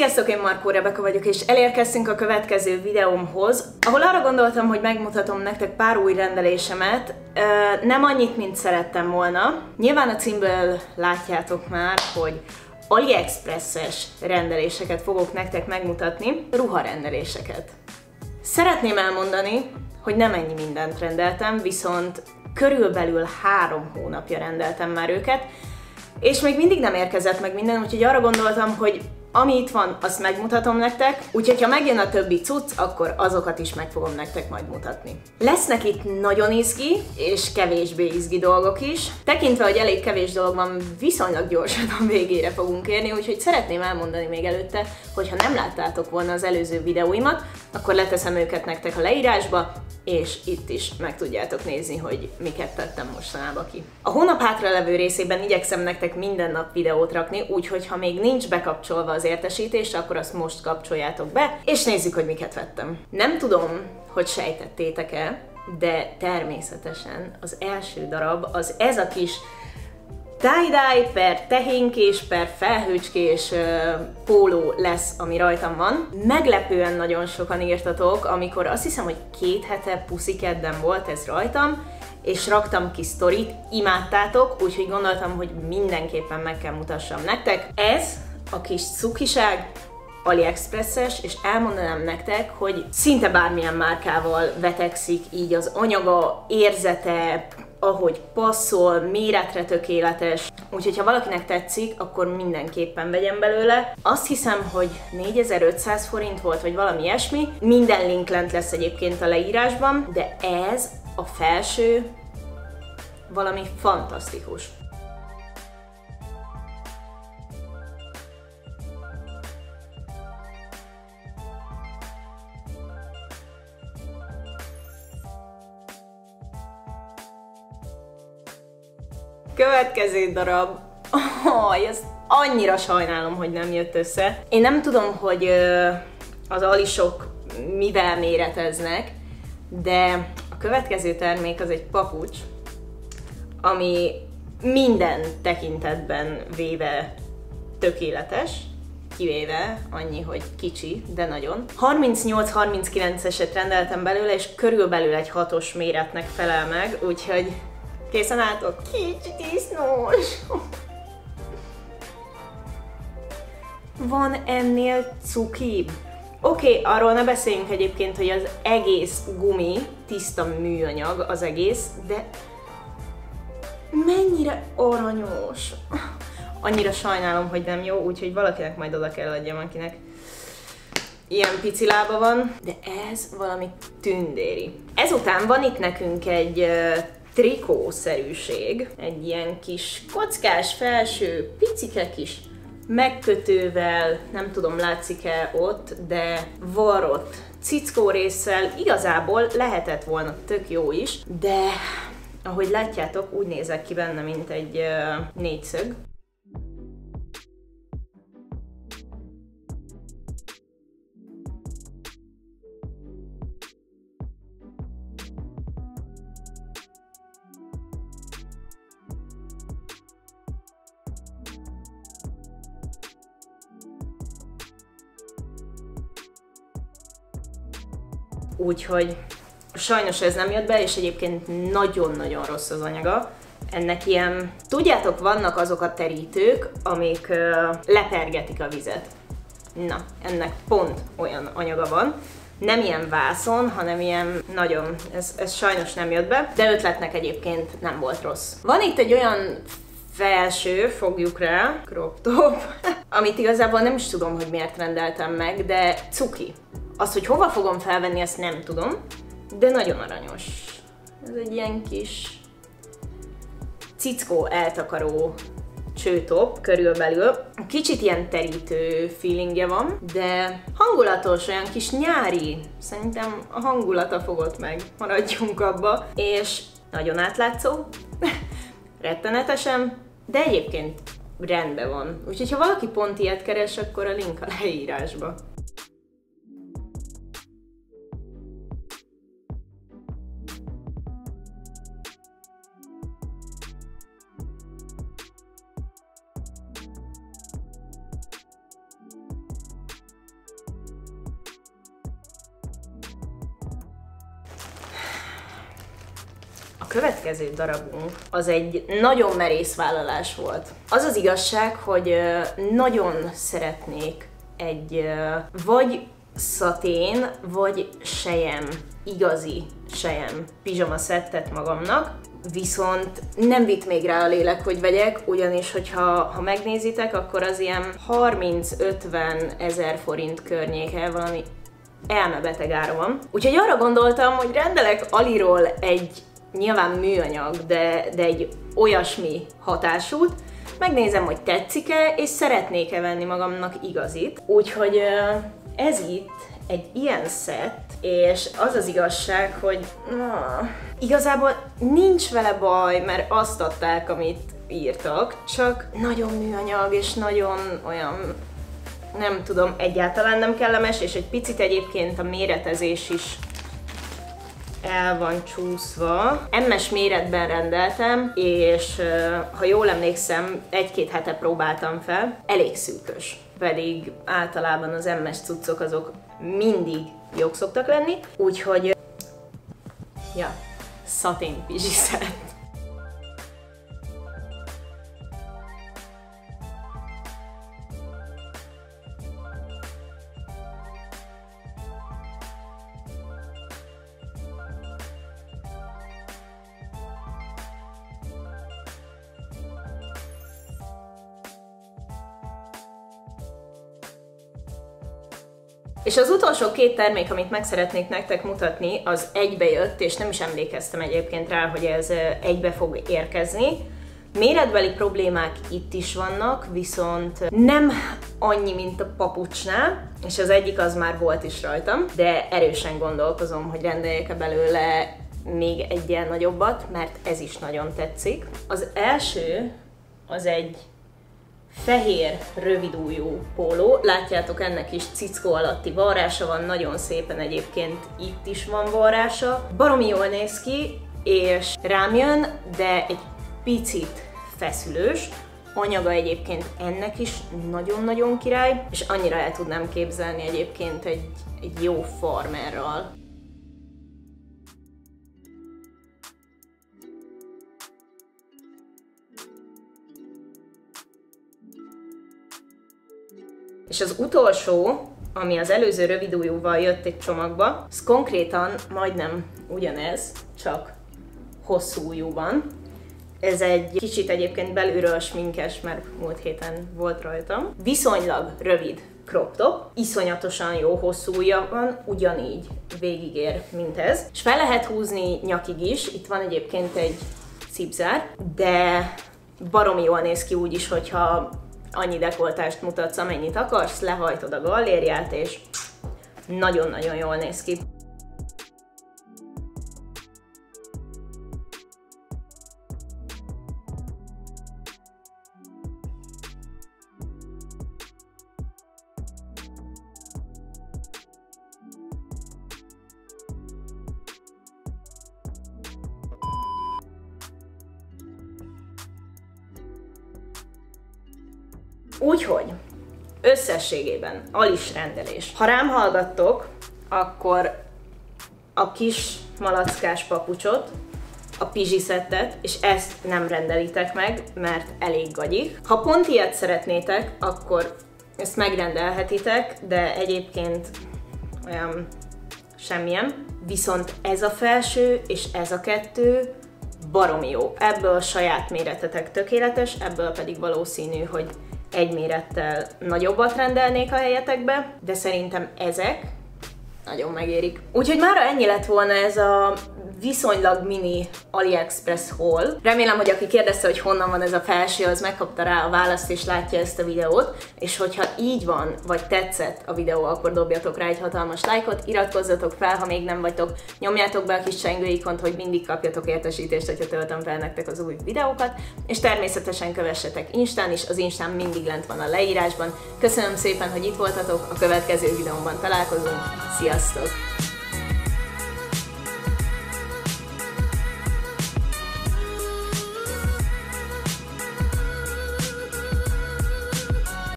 Sziasztok, én Markó Rebeka vagyok, és elérkeztünk a következő videómhoz, ahol arra gondoltam, hogy megmutatom nektek pár új rendelésemet, nem annyit, mint szerettem volna. Nyilván a címből látjátok már, hogy AliExpress-es rendeléseket fogok nektek megmutatni, ruharendeléseket. Szeretném elmondani, hogy nem ennyi mindent rendeltem, viszont körülbelül három hónapja rendeltem már őket, és még mindig nem érkezett meg minden, úgyhogy arra gondoltam, hogy ami itt van, azt megmutatom nektek, úgyhogy ha megjön a többi cucc, akkor azokat is meg fogom nektek majd mutatni. Lesznek itt nagyon izgi és kevésbé izgi dolgok is. Tekintve, hogy elég kevés dolog van, viszonylag gyorsan a végére fogunk érni, úgyhogy szeretném elmondani még előtte, hogy ha nem láttátok volna az előző videóimat, akkor leteszem őket nektek a leírásba, és itt is meg tudjátok nézni, hogy miket tettem mostanában ki. A hónap hátra levő részében igyekszem nektek minden nap videót rakni, úgyhogy ha még nincs bekapcsolva az értesítés, akkor azt most kapcsoljátok be, és nézzük, hogy miket vettem. Nem tudom, hogy sejtettétek-e, de természetesen az első darab az ez a kis tie-dye per tehénkés per felhőcskés póló lesz, ami rajtam van. Meglepően nagyon sokan írtatok, amikor azt hiszem, hogy két hete puszikedden volt ez rajtam, és raktam ki sztorit, imádtátok, úgyhogy gondoltam, hogy mindenképpen meg kell mutassam nektek. Ez a kis cukiság, AliExpresses, és elmondanám nektek, hogy szinte bármilyen márkával vetekszik így az anyaga, érzete, ahogy passzol, méretre tökéletes. Úgyhogy ha valakinek tetszik, akkor mindenképpen vegyem belőle. Azt hiszem, hogy 4500 forint volt, vagy valami ilyesmi. Minden link lent lesz egyébként a leírásban, de ez a felső valami fantasztikus. Következő darab. Oh, ezt annyira sajnálom, hogy nem jött össze. Én nem tudom, hogy az alisok mivel méreteznek, de a következő termék az egy papucs, ami minden tekintetben véve tökéletes, kivéve annyi, hogy kicsi, de nagyon. 38-39-eset rendeltem belőle, és körülbelül egy hatos méretnek felel meg, úgyhogy Készen álltok? Kicsit disznós! Van ennél cuki? Oké, okay, arról ne beszéljünk egyébként, hogy az egész gumi, tiszta műanyag az egész, de mennyire aranyos. Annyira sajnálom, hogy nem jó, úgyhogy valakinek majd oda kell adjam, akinek ilyen pici lába van, de ez valami tündéri. Ezután van itt nekünk egy trikószerűség, egy ilyen kis kockás felső, picike kis megkötővel, nem tudom látszik-e ott, de varrott cickó résszel igazából lehetett volna tök jó is, de ahogy látjátok, úgy nézek ki benne, mint egy uh, négyszög. Úgyhogy sajnos ez nem jött be, és egyébként nagyon-nagyon rossz az anyaga. Ennek ilyen, tudjátok, vannak azok a terítők, amik uh, lepergetik a vizet. Na, ennek pont olyan anyaga van. Nem ilyen vászon, hanem ilyen nagyon, ez, ez sajnos nem jött be, de ötletnek egyébként nem volt rossz. Van itt egy olyan felső, fogjuk rá, crop top, amit igazából nem is tudom, hogy miért rendeltem meg, de cuki. Az, hogy hova fogom felvenni, ezt nem tudom, de nagyon aranyos. Ez egy ilyen kis cickó eltakaró csőtop körülbelül. Kicsit ilyen terítő feelingje van, de hangulatos, olyan kis nyári. Szerintem a hangulata fogott meg, maradjunk abba. És nagyon átlátszó, rettenetesen, de egyébként rendben van. Úgyhogy ha valaki pont ilyet keres, akkor a link a leírásba. Következő darabunk az egy nagyon merész vállalás volt. Az az igazság, hogy nagyon szeretnék egy vagy szatén, vagy sejem, igazi sejem pizsama szettet magamnak, viszont nem vitt még rá a lélek, hogy vegyek, ugyanis, hogyha ha megnézitek, akkor az ilyen 30-50 ezer forint környéke, valami elmebeteg ára van. Úgyhogy arra gondoltam, hogy rendelek Aliról egy nyilván műanyag, de, de egy olyasmi hatásút, megnézem, hogy tetszik-e, és szeretnék-e venni magamnak igazit. Úgyhogy ez itt egy ilyen szett, és az az igazság, hogy na, igazából nincs vele baj, mert azt adták, amit írtak, csak nagyon műanyag, és nagyon olyan nem tudom, egyáltalán nem kellemes, és egy picit egyébként a méretezés is el van csúszva. MS méretben rendeltem, és ha jól emlékszem, egy-két hete próbáltam fel, elég szűkös. Pedig általában az MS cuccok azok mindig jók szoktak lenni, úgyhogy ja, szatén pizsiszet. És az utolsó két termék, amit meg szeretnék nektek mutatni, az egybejött, és nem is emlékeztem egyébként rá, hogy ez egybe fog érkezni. Méretbeli problémák itt is vannak, viszont nem annyi, mint a papucsnál, és az egyik az már volt is rajtam, de erősen gondolkozom, hogy rendeljek-e belőle még egy ilyen nagyobbat, mert ez is nagyon tetszik. Az első az egy fehér, rövidújú póló. Látjátok, ennek is cickó alatti varrása van, nagyon szépen egyébként itt is van varrása. Baromi jól néz ki, és rám jön, de egy picit feszülős. Anyaga egyébként ennek is nagyon-nagyon király, és annyira el tudnám képzelni egyébként egy, egy jó farmerral. És az utolsó, ami az előző rövidújúval jött egy csomagba, az konkrétan majdnem ugyanez, csak hosszú ujjúban. Ez egy kicsit egyébként belülről sminkes, mert múlt héten volt rajtam. Viszonylag rövid crop top, iszonyatosan jó hosszú ujja van, ugyanígy végigér, mint ez. És fel lehet húzni nyakig is, itt van egyébként egy cipzár, de baromi jól néz ki úgy is, hogyha annyi dekoltást mutatsz, amennyit akarsz, lehajtod a gallériát, és nagyon-nagyon jól néz ki. Úgyhogy összességében alis rendelés. Ha rám hallgattok, akkor a kis malackás papucsot, a pizsiszettet, és ezt nem rendelitek meg, mert elég gagyi. Ha pont ilyet szeretnétek, akkor ezt megrendelhetitek, de egyébként olyan semmilyen. Viszont ez a felső és ez a kettő baromi jó. Ebből a saját méretetek tökéletes, ebből pedig valószínű, hogy egy mérettel nagyobbat rendelnék a helyetekbe, de szerintem ezek nagyon megérik. Úgyhogy már ennyi lett volna ez a viszonylag mini AliExpress haul. Remélem, hogy aki kérdezte, hogy honnan van ez a felső, az megkapta rá a választ és látja ezt a videót, és hogyha így van, vagy tetszett a videó, akkor dobjatok rá egy hatalmas lájkot, iratkozzatok fel, ha még nem vagytok, nyomjátok be a kis csengőikont, hogy mindig kapjatok értesítést, hogyha töltöm fel nektek az új videókat, és természetesen kövessetek Instán is, az Instán mindig lent van a leírásban. Köszönöm szépen, hogy itt voltatok, a következő videómban találkozunk, sziasztok!